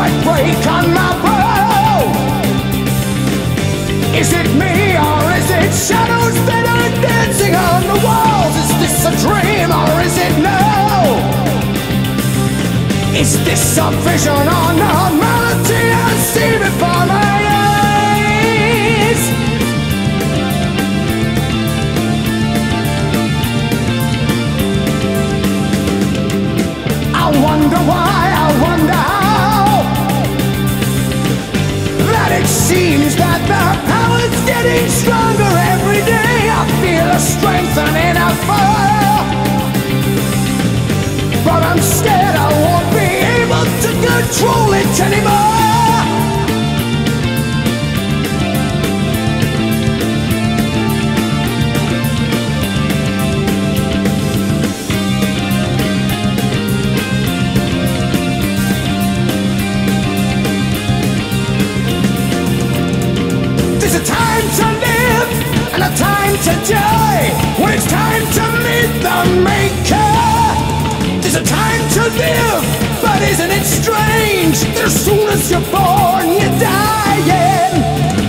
sweat break on my brow. Is it me or is it shadows that are dancing on the walls? Is this a dream or is it no? Is this a vision or normality I see before and a time to die. When it's time to meet the maker. There's a time to live, but isn't it strange that as soon as you're born, you're dying?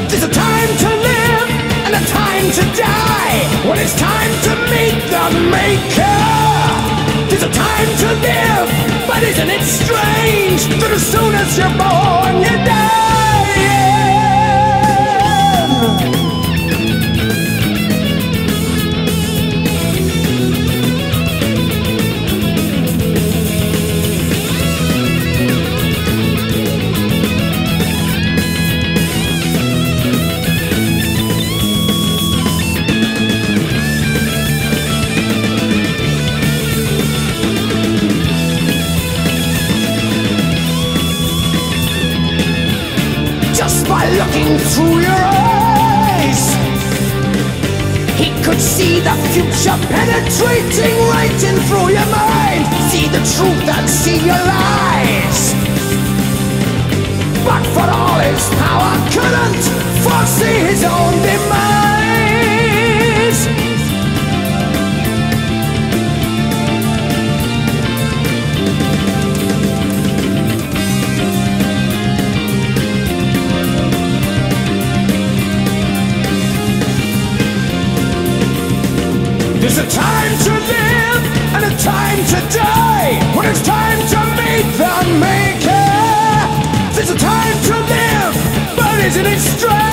There's a time to live and a time to die. When it's time to meet the maker. There's a time to live, but isn't it strange that as soon as you're born, you're dying? Looking through your eyes. He could see the future penetrating right in through your mind. See the truth and see your lies. But for all his power, couldn't foresee There's a time to live and a time to die. When it's time to meet the maker. There's a time to live, but isn't it strange